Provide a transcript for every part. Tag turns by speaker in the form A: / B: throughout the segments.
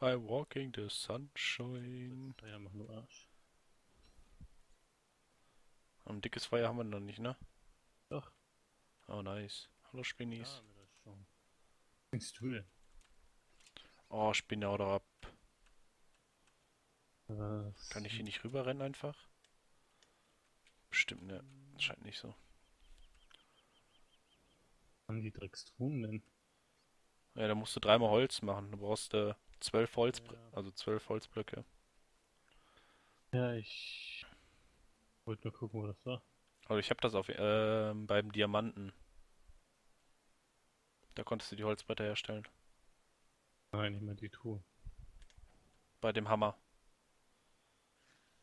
A: I'm walking the sunshine.
B: Ja, mach nur Arsch.
A: Ein dickes Feuer haben wir noch nicht, ne?
B: Doch.
A: Oh, nice. Hallo Spinnis.
B: Ja. Was du denn?
A: Oh, Spinne, oder ab.
B: Was?
A: Kann ich hier nicht rüberrennen einfach? Bestimmt, ne. Scheint nicht so.
B: Haben die Dreckstruhen denn?
A: Ja, da musst du dreimal Holz machen. Du brauchst äh, zwölf Holz,
B: Ja.
A: also zwölf Holzblöcke.
B: Ja, ich wollte nur gucken, wo das war.
A: Also ich habe das auf ähm, beim Diamanten. Da konntest du die Holzbretter herstellen.
B: Nein, nicht mal die Truhe.
A: Bei dem Hammer.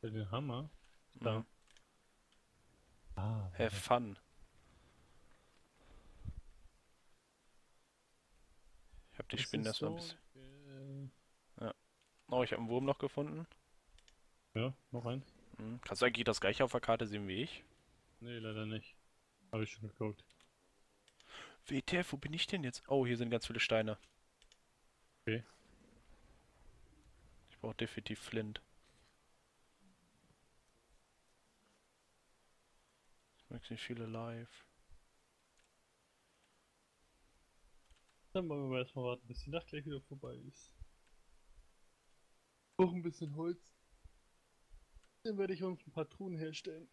B: Bei den Hammer?
A: Mhm.
B: Da. Ah,
A: Have fun. Ich habe die Spinnen erstmal ein
B: so,
A: bisschen. Oh, ich habe einen Wurm noch gefunden.
B: Ja, noch eins?
A: Mhm. Kannst du eigentlich das gleiche auf der Karte sehen wie ich?
B: Nee, leider nicht. Habe ich schon geguckt.
A: WTF, wo bin ich denn jetzt? Oh, hier sind ganz viele Steine.
B: Okay.
A: Ich brauche definitiv Flint. Makes me feel alive.
B: Dann wollen wir erstmal warten, bis die Nacht gleich wieder vorbei ist. Noch ein bisschen Holz. Dann werde ich uns ein paar Truhen herstellen.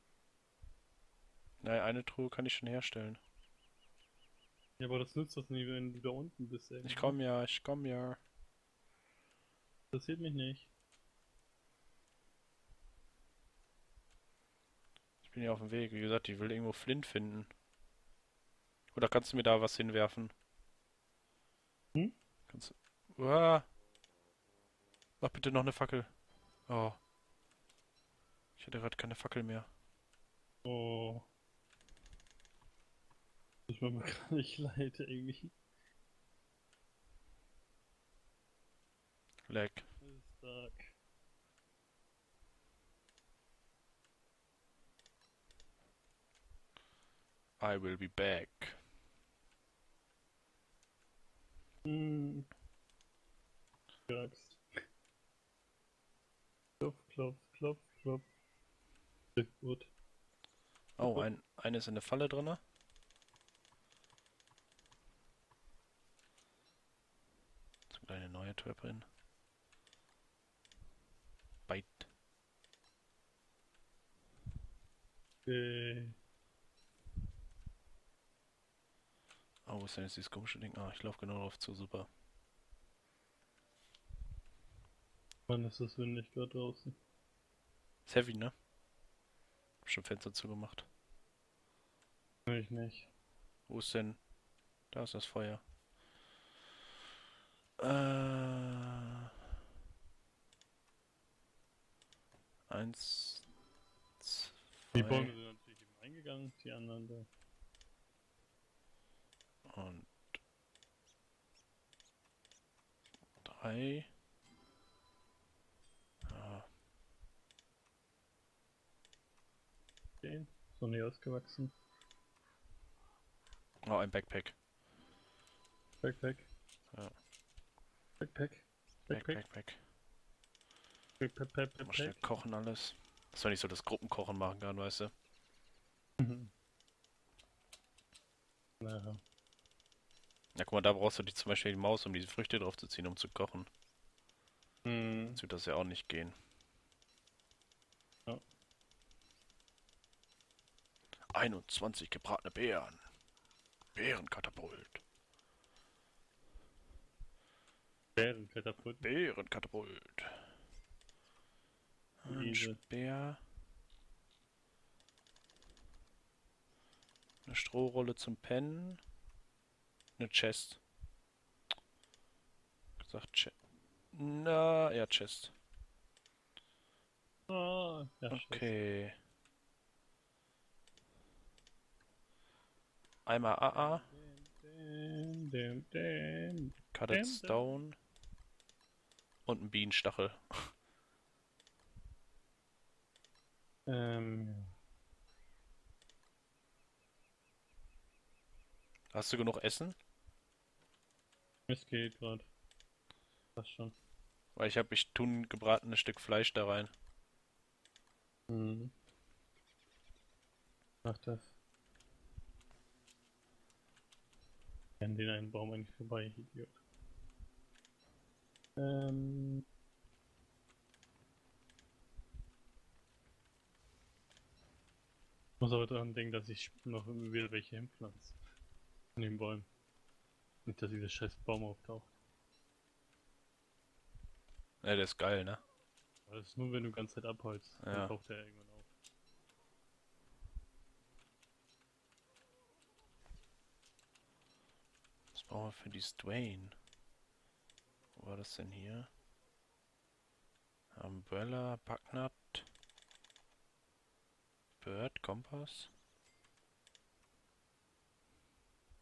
A: Nein, eine Truhe kann ich schon herstellen.
B: Ja, aber das nützt das nicht, wenn du da unten bist. Ey.
A: Ich komm ja, ich komm ja.
B: Interessiert mich nicht.
A: Ich bin ja auf dem Weg. Wie gesagt, ich will irgendwo Flint finden. Oder kannst du mir da was hinwerfen?
B: Hm?
A: Kannst du... Uah. Mach bitte noch eine Fackel. Oh. Ich hatte gerade keine Fackel mehr.
B: Oh. Ich mir mal gar nicht leid, irgendwie. Ist Tag.
A: I will be back.
B: Hm. Axt. Klopf, klopf, klopf. Sehr gut.
A: Oh, ein, eine ist in der Falle drinne. So eine neue Trap drin. Bite.
B: Äh,
A: Oh, wo ist denn jetzt dieses komische Ding? Ah, ich laufe genau drauf zu, super.
B: Mann, ist das windig gerade draußen.
A: Ist heavy, ne? Hab schon Fenster zugemacht.
B: Ich nicht.
A: Wo ist denn? Da ist das Feuer. Äh. Eins.
B: Die
A: Zwei
B: Bäume sind natürlich eben eingegangen, die anderen da.
A: und drei.
B: Den. So nie ausgewachsen.
A: oh, ein Backpack.
B: Backpack.
A: Ja.
B: Backpack. Backpack.
A: Backpack.
B: Backpack. Backpack.
A: Mal schnell kochen alles. Dass man nicht so das Gruppenkochen machen kann, weißt du?
B: Mhm. Naja.
A: Ja, guck mal, da brauchst du die, zum Beispiel die Maus, um diese Früchte drauf zu ziehen, um zu kochen.
B: Mhm.
A: Sonst wird das ja auch nicht gehen.
B: Ja.
A: 21 gebratene Beeren. Beerenkatapult.
B: Bärenkatapult.
A: Beerenkatapult. Ein. Speer. Eine Strohrolle zum Pennen. Eine Chest. Gesagt, Chest. Na, ja, Chest.
B: Ah, ja.
A: Okay. Einmal AA. Cutted
B: Damn,
A: Stone und ein Bienenstachel.
B: Ähm.
A: Hast du genug Essen?
B: es geht gerade. Passt schon.
A: Weil ich habe, ich tun gebratenes Stück Fleisch da rein.
B: Mhm. Mach das. Ich an den einen Baum eigentlich vorbei, Idiot. Ähm. Muss aber daran denken, dass ich noch wieder welche hinpflanze. An den Bäumen. Nicht, dass dieser scheiß Baum auftaucht.
A: Ja, der ist geil, ne?
B: Aber das ist nur, wenn du die ganze Zeit abholst.
A: Ja.
B: Dann taucht er irgendwann auf.
A: Wir für die Strain? Wo war das denn hier? Umbrella, Bucknut, Bird, Kompass.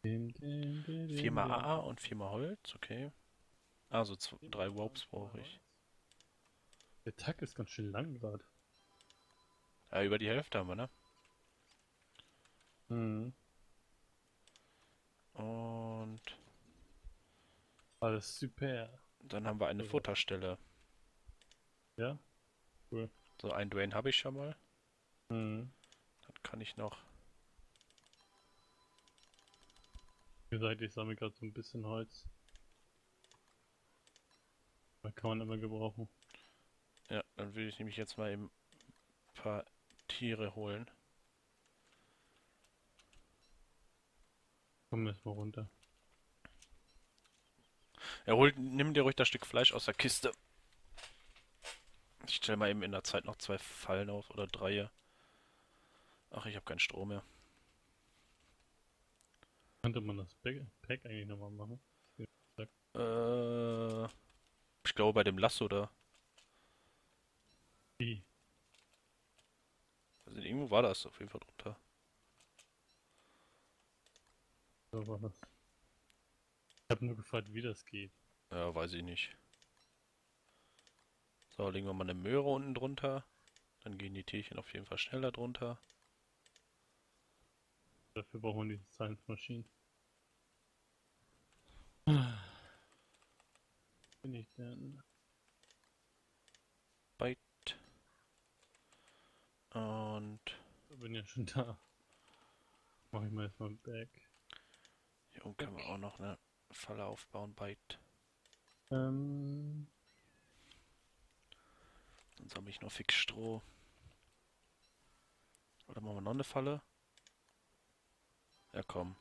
A: Viermal. AA und viermal Holz, okay. Also zwei, drei Ropes brauche ich.
B: Der Tag ist ganz schön lang gerade.
A: Ja, über die Hälfte haben wir, ne?
B: Mhm.
A: Und
B: Alles super.
A: dann haben wir eine
B: Ja.
A: Futterstelle.
B: Ja? Cool.
A: So, ein Dwayne habe ich schon mal.
B: Mhm.
A: Dann kann ich noch.
B: Wie gesagt, ich sammle gerade so ein bisschen Holz. Da kann man immer gebrauchen.
A: Ja, dann will ich nämlich jetzt mal eben ein paar Tiere holen.
B: Komm erst mal runter.
A: Ja, hol, nimm dir ruhig das Stück Fleisch aus der Kiste. Ich stelle mal eben in der Zeit noch zwei Fallen auf oder drei. Ach, ich habe keinen Strom mehr.
B: Könnte man das Pack, Pack eigentlich nochmal machen?
A: Äh, ich glaube bei dem Lasso da.
B: Wie?
A: Also irgendwo war das auf jeden Fall drunter.
B: War das. Ich habe nur gefragt, wie das geht.
A: Ja, weiß ich nicht. So, legen wir mal eine Möhre unten drunter. Dann gehen die Tierchen auf jeden Fall schneller drunter.
B: Dafür brauchen wir diese Science Machine. Bin ich denn?
A: Bite. Und
B: Ich bin ja schon da. Mach ich mal erstmal back.
A: Hier oben können wir auch noch eine Falle aufbauen. Bite.
B: Ähm,
A: Sonst habe ich nur fix Stroh. Oder machen wir noch eine Falle? Ja, komm.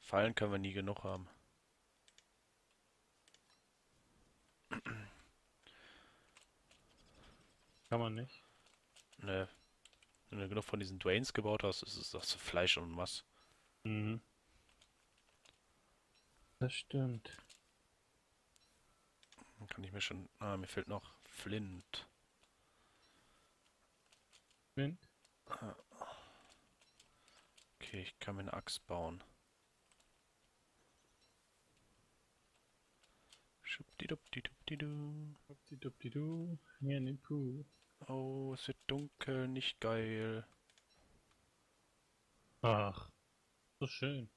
A: Fallen können wir nie genug haben.
B: kann man nicht.
A: Ne. Wenn du genug von diesen Dwaynes gebaut hast, ist es das Fleisch und was.
B: Mhm. Das stimmt.
A: Dann kann ich mir schon. Ah, mir fehlt noch Flint.
B: Wind?
A: Okay, ich kann mir eine Axt bauen. Schubdidubdidubidu.
B: Dupdi-dupdi-du. Hier in den Pool.
A: Oh, es wird dunkel, nicht geil.
B: Ach. So schön.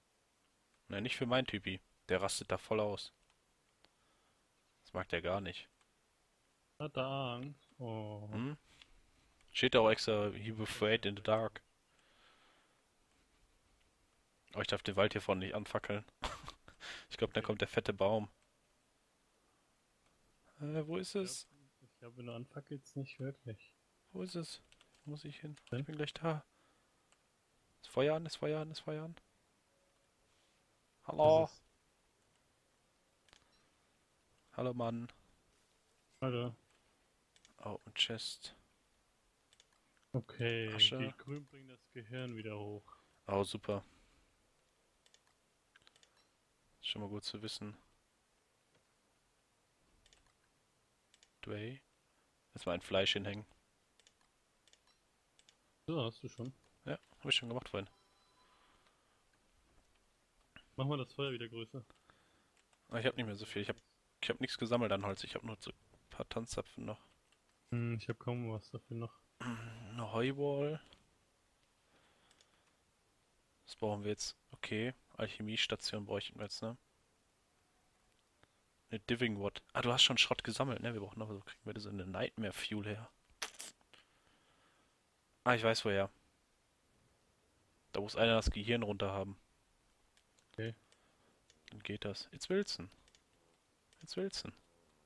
A: Nein, nicht für mein Typi. Der rastet da voll aus. Das mag der gar nicht.
B: Hat er Angst? Oh.
A: Hm? Steht da auch extra, he afraid in the dark. Aber ich darf den Wald hier vorne nicht anfackeln. ich glaube, da kommt der fette Baum. Äh, wo ist es?
B: Ich glaube, nur anfackelt's nicht wirklich.
A: Wo ist es? Wo muss ich hin? Ich bin gleich da. Ist Feuer an, ist Feuer an, ist Feuer an. Hallo,
B: ist-
A: hallo Mann.
B: Warte.
A: Oh, und Chest.
B: Okay,
A: Asche.
B: die Grün bringt das Gehirn wieder hoch.
A: Oh, super. Ist schon mal gut zu wissen. Dway. Jetzt mal ein Fleisch hinhängen.
B: So, hast du schon.
A: Ja, habe ich schon gemacht vorhin.
B: Mach mal das Feuer wieder größer.
A: Aber ich habe nicht mehr so viel. Ich habe ich hab nichts gesammelt an Holz. Ich habe nur so ein paar Tanzzapfen noch.
B: Hm, ich habe kaum was dafür noch.
A: Eine Heuwall. Was brauchen wir jetzt? Okay, Alchemiestation bräuchten wir jetzt, ne? Eine Diving Watt. Ah, du hast schon Schrott gesammelt, ne? Wir brauchen noch, so kriegen wir das in eine Nightmare Fuel her. Ah, ich weiß woher. Da muss einer das Gehirn runter haben.
B: Okay.
A: Dann geht das. It's Wilson. It's Wilson.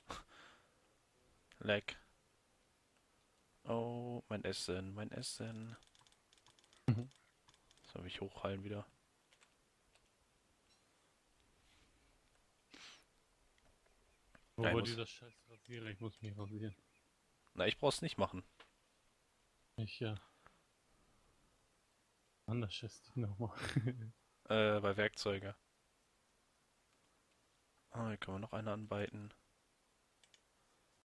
A: Leck. Oh, mein Essen, mein Essen.
B: Mhm.
A: Soll mich hochheilen wieder?
B: Wo
A: ich
B: war
A: muss-
B: dieser scheiß Rasierer? Ich muss mich rasieren.
A: Na, ich brauch's nicht machen.
B: Ich ja. Anders ist die nochmal.
A: Äh, bei Werkzeuge. Ah, hier können wir noch eine anbeiten.